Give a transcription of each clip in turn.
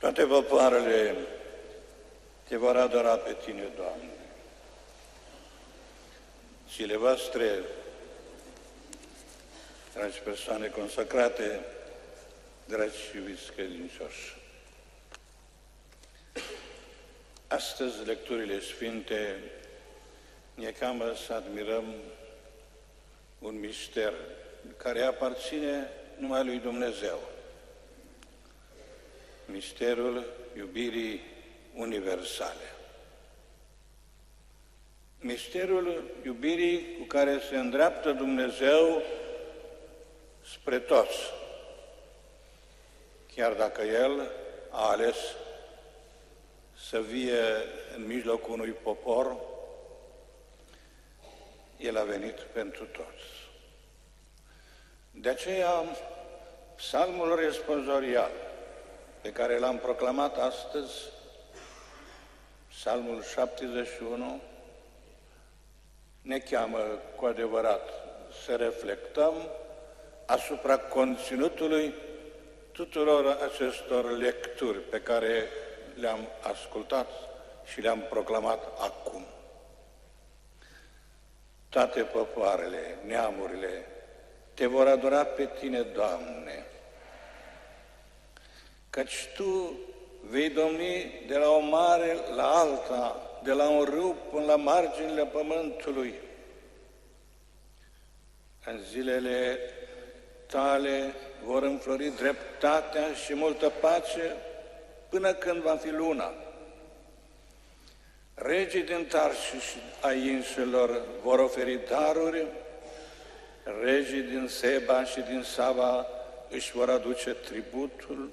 Toate popoarele te vor adora pe tine, Doamne. Zile voastre, dragi persoane consacrate, dragi iubiți credincioși. Astăzi, lecturile sfinte ne camă să admirăm un mister care aparține numai lui Dumnezeu. Misterul iubirii universale. Misterul iubirii cu care se îndreaptă Dumnezeu spre toți, chiar dacă El a ales să vie în mijlocul unui popor, El a venit pentru toți. De aceea, psalmul responsorial pe care l-am proclamat astăzi, psalmul 71, ne cheamă cu adevărat să reflectăm asupra conținutului tuturor acestor lecturi pe care le-am ascultat și le-am proclamat acum. Toate popoarele, neamurile, te vor adora pe tine, Doamne, căci Tu vei domni de la o mare la alta, de la un râu până la marginile pământului. În zilele tale vor înflori dreptatea și multă pace până când va fi luna. Regii din Tarșiș ai insulor vor oferi daruri, regii din Seba și din Sava își vor aduce tributul,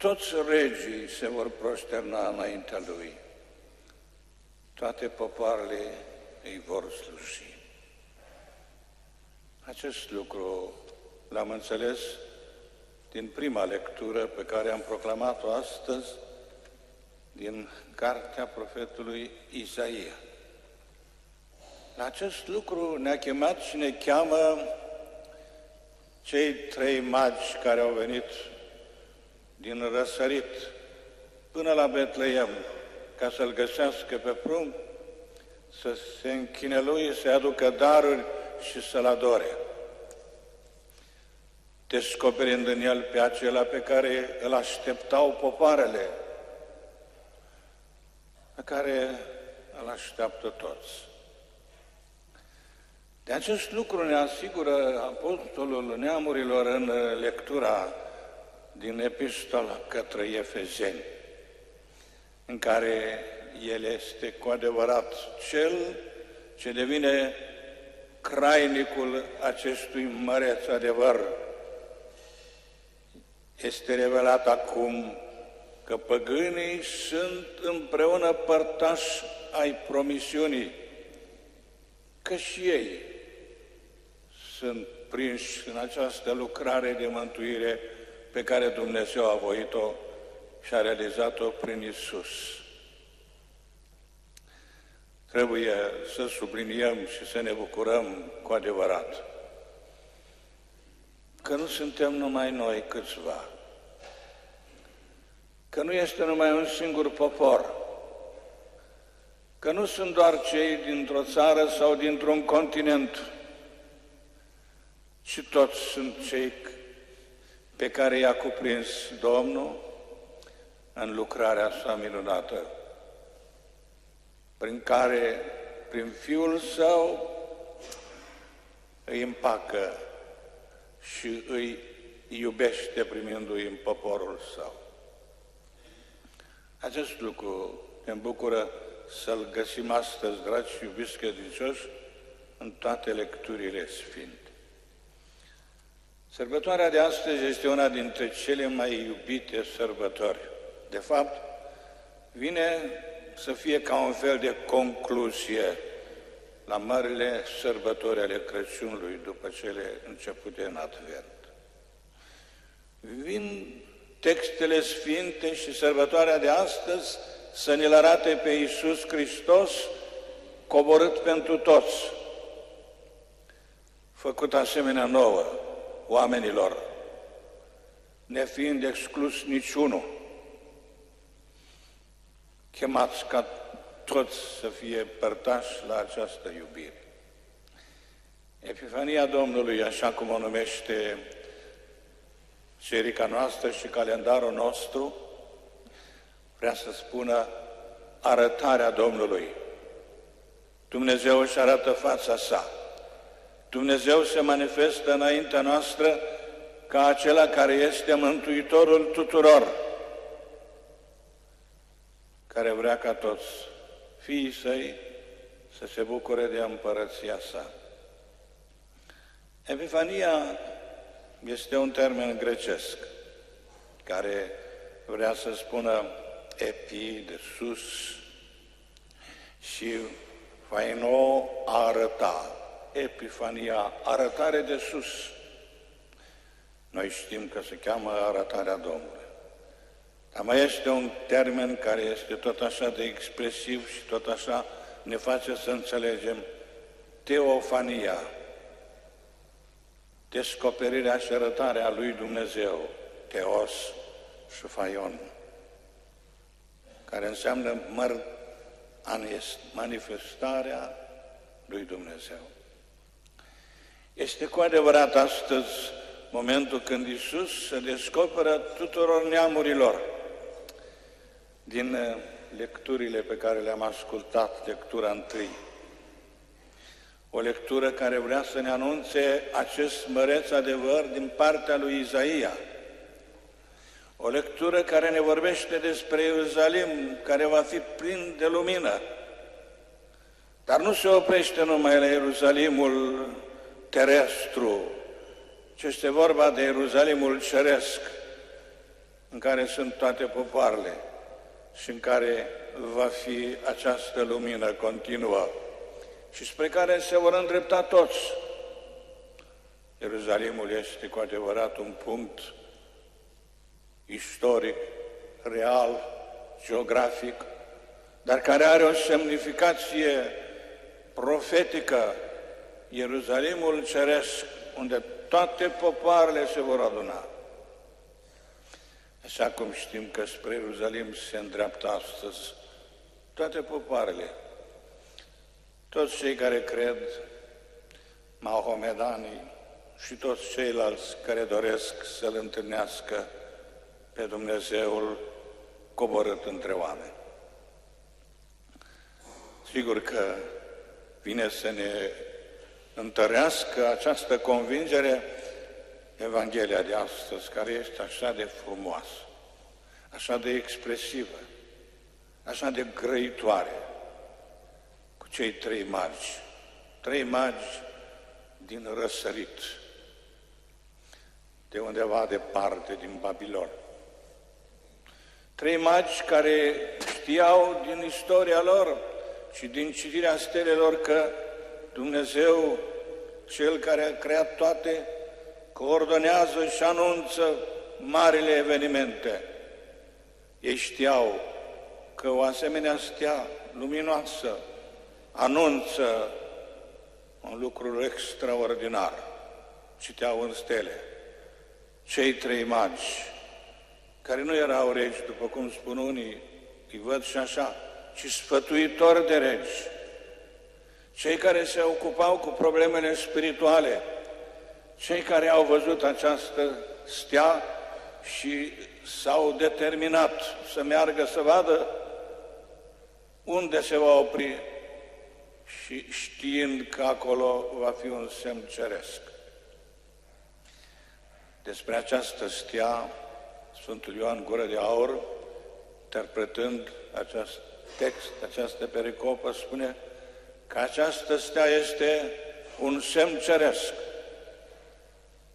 toți regii se vor prosterna înaintea lui, toate popoarele îi vor sluji. Acest lucru l-am înțeles din prima lectură pe care am proclamat-o astăzi din cartea profetului Isaia. La acest lucru ne-a chemat și ne cheamă cei trei magi care au venit din răsărit până la Betleem ca să-l găsească pe prunc, să se închine lui, să aducă daruri și să-l adore descoperind în el pe acela pe care îl așteptau popoarele, pe care îl așteaptă toți. De acest lucru ne asigură Apostolul Neamurilor în lectura din epistola către Efezeni, în care el este cu adevărat cel ce devine crainicul acestui măreț adevăr. Este revelat acum că păgânii sunt împreună părtași ai promisiunii, că și ei sunt prinși în această lucrare de mântuire pe care Dumnezeu a voit-o și a realizat-o prin Isus. Trebuie să subliniem și să ne bucurăm cu adevărat că nu suntem numai noi câțiva, că nu este numai un singur popor, că nu sunt doar cei dintr-o țară sau dintr-un continent, ci toți sunt cei pe care i-a cuprins Domnul în lucrarea sa minunată, prin care, prin Fiul Său, îi împacă și îi iubește primindu-i în poporul său. Acest lucru ne bucură să-l găsim astăzi, dragi și iubiți credincioși, în toate lecturile sfinte. Sărbătoarea de astăzi este una dintre cele mai iubite sărbători. De fapt, vine să fie ca un fel de concluzie la marile sărbători ale Crăciunului după cele începute în Advent. Vin textele sfinte și sărbătoarea de astăzi să ne arate pe Iisus Hristos coborât pentru toți, făcut asemenea nouă oamenilor, nefiind exclus niciunul, chemați ca toți să fie părtași la această iubire. Epifania Domnului, așa cum o numește serica noastră și calendarul nostru, vrea să spună arătarea Domnului. Dumnezeu își arată fața sa. Dumnezeu se manifestă înaintea noastră ca acela care este Mântuitorul tuturor, care vrea ca toți fiii săi să se bucure de împărăția sa. Epifania este un termen grecesc care vrea să spună epi de sus și faino a arăta, epifania, arătare de sus. Noi știm că se cheamă arătarea Domnului. Dar mai este un termen care este tot așa de expresiv și tot așa ne face să înțelegem teofania, descoperirea și arătarea lui Dumnezeu, teos și faion, care înseamnă măr, manifestarea lui Dumnezeu. Este cu adevărat astăzi momentul când Isus se descoperă tuturor neamurilor din uh, lecturile pe care le-am ascultat, lectura întâi. O lectură care vrea să ne anunțe acest măreț adevăr din partea lui Izaia. O lectură care ne vorbește despre Ierusalim, care va fi plin de lumină. Dar nu se oprește numai la Ierusalimul terestru, ci este vorba de Ierusalimul ceresc, în care sunt toate popoarele și în care va fi această lumină continuă și spre care se vor îndrepta toți. Ierusalimul este cu adevărat un punct istoric, real, geografic, dar care are o semnificație profetică, Ierusalimul ceresc, unde toate popoarele se vor aduna. Așa cum știm că spre Ierusalim se îndreaptă astăzi toate popoarele, toți cei care cred, mahomedanii și toți ceilalți care doresc să-L întâlnească pe Dumnezeul coborât între oameni. Sigur că vine să ne întărească această convingere Evanghelia de astăzi, care este așa de frumoasă, așa de expresivă, așa de grăitoare, cu cei trei magi, trei magi din răsărit, de undeva departe, din Babilon. Trei magi care știau din istoria lor și din citirea stelelor că Dumnezeu, Cel care a creat toate, coordonează și anunță marile evenimente. Ei știau că o asemenea stea luminoasă anunță un lucru extraordinar. Citeau în stele. Cei trei magi, care nu erau regi, după cum spun unii, îi văd și așa, ci sfătuitori de regi, cei care se ocupau cu problemele spirituale, cei care au văzut această stea și s-au determinat să meargă să vadă unde se va opri și știind că acolo va fi un semn ceresc. Despre această stea, Sfântul Ioan Gură de Aur, interpretând acest text, această pericopă, spune că această stea este un semn ceresc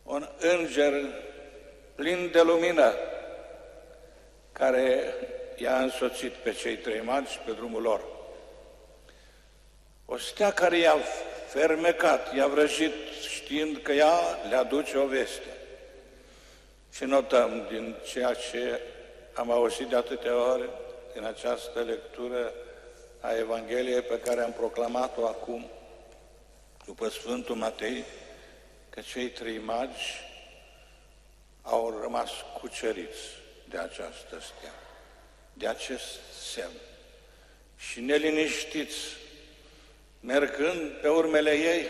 un înger plin de lumină care i-a însoțit pe cei trei magi pe drumul lor. O stea care i-a fermecat, i-a vrăjit știind că ea le aduce o veste. Și notăm din ceea ce am auzit de atâtea ori din această lectură a Evangheliei pe care am proclamat-o acum, după Sfântul Matei, că cei trei magi au rămas cuceriți de această stea, de acest semn. Și neliniștiți, mergând pe urmele ei,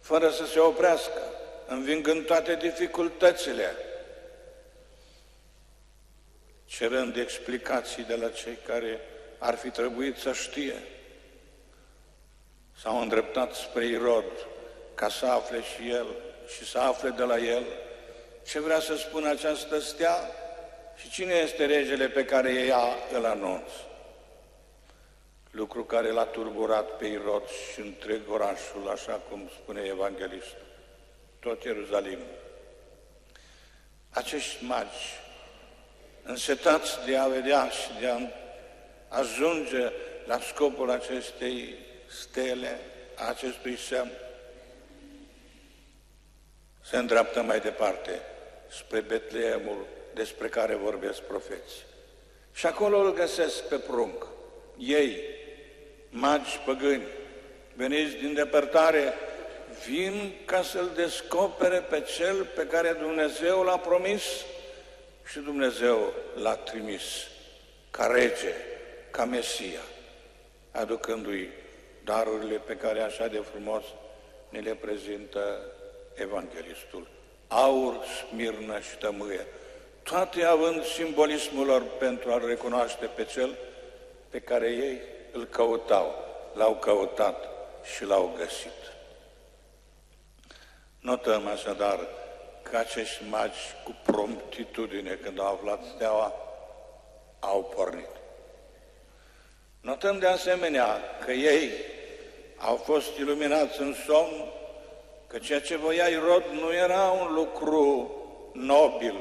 fără să se oprească, învingând toate dificultățile, cerând explicații de la cei care ar fi trebuit să știe. S-au îndreptat spre Irod ca să afle și el și să afle de la el ce vrea să spună această stea și cine este regele pe care ea îl anunță. Lucru care l-a turburat pe Irod și întreg orașul, așa cum spune evanghelistul, tot Ierusalim. Acești magi, însetați de a vedea și de a ajunge la scopul acestei stele, a acestui semn, se îndreaptă mai departe spre Betleemul despre care vorbesc profeții. Și acolo îl găsesc pe prunc. Ei, magi păgâni, veniți din depărtare, vin ca să-L descopere pe Cel pe care Dumnezeu l-a promis și Dumnezeu l-a trimis ca rege, ca Mesia, aducându-i darurile pe care așa de frumos ne le prezintă Evanghelistul. Aur, smirnă și tămâie, toate având simbolismul lor pentru a recunoaște pe Cel pe care ei îl căutau, l-au căutat și l-au găsit. Notăm așadar că acești magi cu promptitudine, când au aflat steaua, au pornit. Notăm de asemenea că ei au fost iluminați în somn, că ceea ce voia Irod nu era un lucru nobil,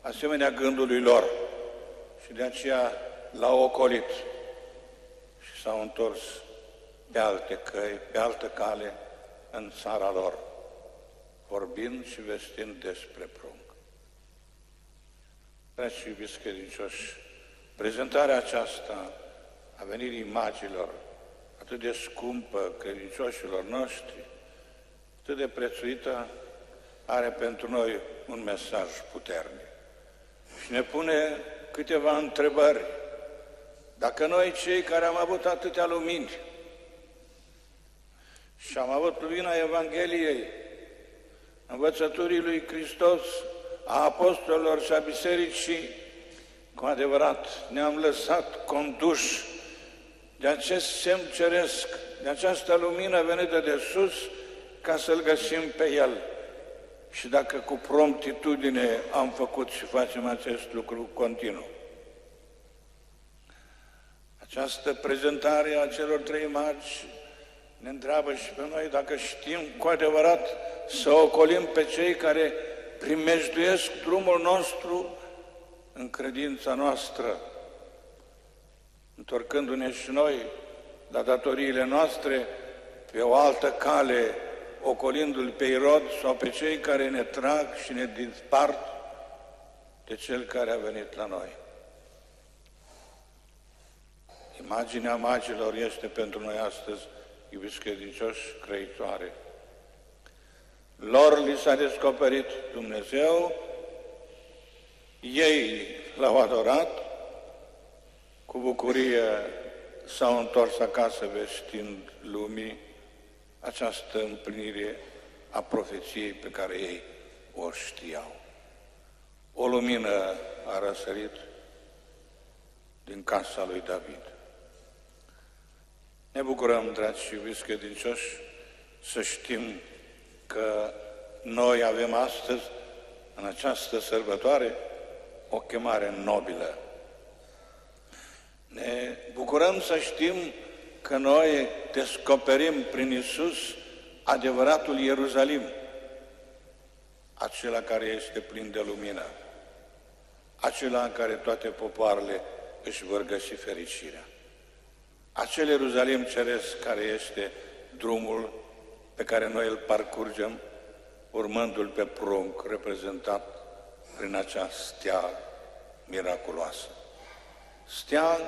asemenea gândului lor, și de aceea l-au ocolit și s-au întors pe alte căi, pe altă cale în țara lor, vorbind și vestind despre prunc. Dragi iubiți credincioși, prezentarea aceasta a venirii magilor, atât de scumpă credincioșilor noștri, atât de prețuită, are pentru noi un mesaj puternic. Și ne pune câteva întrebări. Dacă noi, cei care am avut atâtea lumini și am avut lumina Evangheliei, învățăturii lui Hristos, a apostolilor și a bisericii, cu adevărat ne-am lăsat conduși de acest semn ceresc, de această lumină venită de sus, ca să-L găsim pe El. Și dacă cu promptitudine am făcut și facem acest lucru continuu. Această prezentare a celor trei magi ne întreabă și pe noi dacă știm cu adevărat să ocolim pe cei care primejduiesc drumul nostru în credința noastră, întorcându-ne și noi la datoriile noastre pe o altă cale, ocolindu-l pe Irod sau pe cei care ne trag și ne dispart de cel care a venit la noi. Imaginea magilor este pentru noi astăzi, iubiți credincioși, creitoare. Lor li s-a descoperit Dumnezeu, ei l-au adorat, cu bucurie s-au întors acasă vestind lumii această împlinire a profeției pe care ei o știau. O lumină a răsărit din casa lui David. Ne bucurăm, dragi și iubiți credincioși, să știm că noi avem astăzi, în această sărbătoare, o chemare nobilă. Ne bucurăm să știm că noi descoperim prin Isus adevăratul Ierusalim, acela care este plin de lumină, acela în care toate popoarele își vor găsi fericirea. Acel Ierusalim ceresc care este drumul pe care noi îl parcurgem, urmându-l pe prunc reprezentat prin acea stea miraculoasă. Stea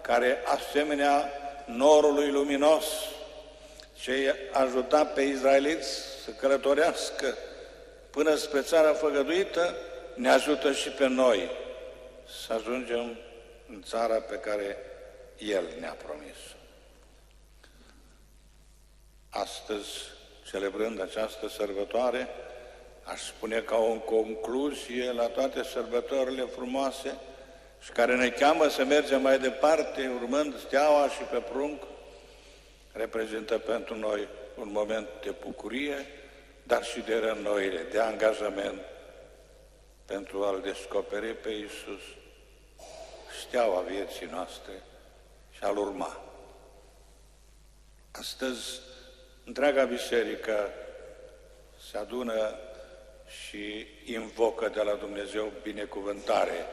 care, asemenea norului luminos, ce ajuta pe izraeliți să călătorească până spre țara făgăduită, ne ajută și pe noi să ajungem în țara pe care El ne-a promis. Astăzi, celebrând această sărbătoare, aș spune ca o concluzie la toate sărbătorile frumoase și care ne cheamă să mergem mai departe, urmând steaua și pe prunc, reprezintă pentru noi un moment de bucurie, dar și de rănoire, de angajament pentru a-L descoperi pe Iisus, steaua vieții noastre și a-L urma. Astăzi, întreaga biserică se adună și invocă de la Dumnezeu binecuvântare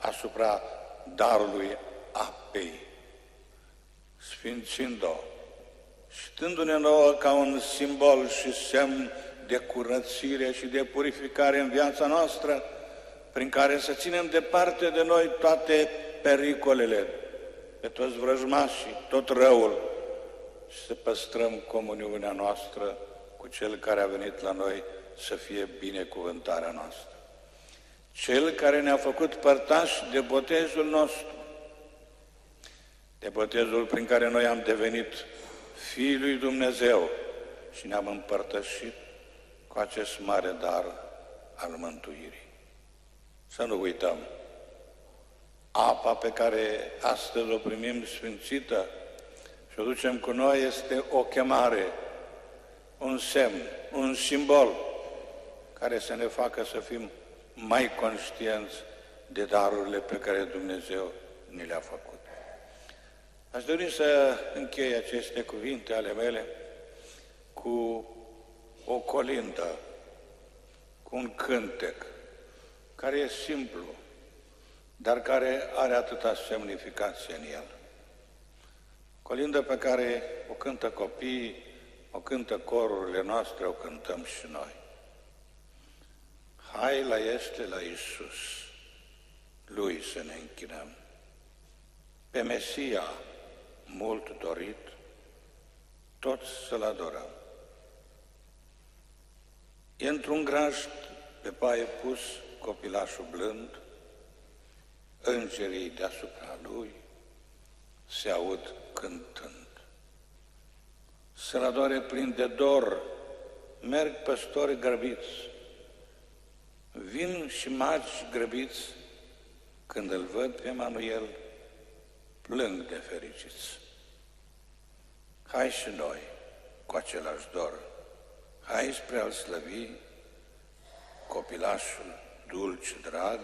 asupra darului apei, sfințind-o, ștându-ne nouă ca un simbol și semn de curățire și de purificare în viața noastră, prin care să ținem departe de noi toate pericolele, pe toți vrăjmașii, tot răul, și să păstrăm comuniunea noastră cu Cel care a venit la noi să fie binecuvântarea noastră. Cel care ne-a făcut părtași de botezul nostru, de botezul prin care noi am devenit Fiul lui Dumnezeu și ne-am împărtășit cu acest mare dar al mântuirii. Să nu uităm, apa pe care astăzi o primim sfințită și o ducem cu noi este o chemare, un semn, un simbol care să ne facă să fim mai conștienți de darurile pe care Dumnezeu ni le-a făcut. Aș dori să închei aceste cuvinte ale mele cu o colindă, cu un cântec, care e simplu, dar care are atâta semnificație în el. Colindă pe care o cântă copiii, o cântă corurile noastre, o cântăm și noi. Hai la este la Isus, Lui să ne închinăm. Pe Mesia, mult dorit, toți să-L adorăm. E într-un grajd pe paie pus copilașul blând, îngerii deasupra lui se aud cântând. Să-L adore plin de dor, merg păstori grăbiți, Vin și magi grăbiți, când îl văd pe Manuel, plâng de fericiți. Hai și noi, cu același dor, hai spre al slăvi copilașul dulci drag,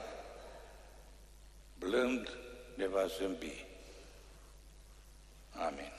blând ne va zâmbi. Amin.